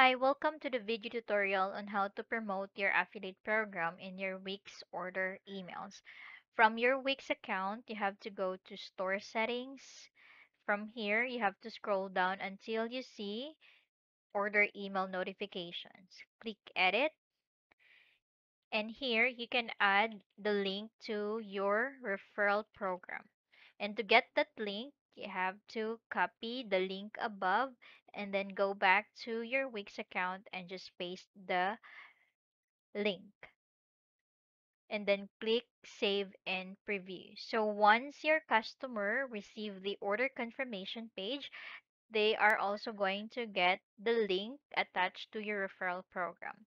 Hi, welcome to the video tutorial on how to promote your affiliate program in your Wix order emails. From your Wix account, you have to go to store settings. From here, you have to scroll down until you see order email notifications. Click edit and here you can add the link to your referral program. And to get that link, you have to copy the link above and then go back to your Wix account and just paste the link. And then click save and preview. So once your customer receive the order confirmation page, they are also going to get the link attached to your referral program.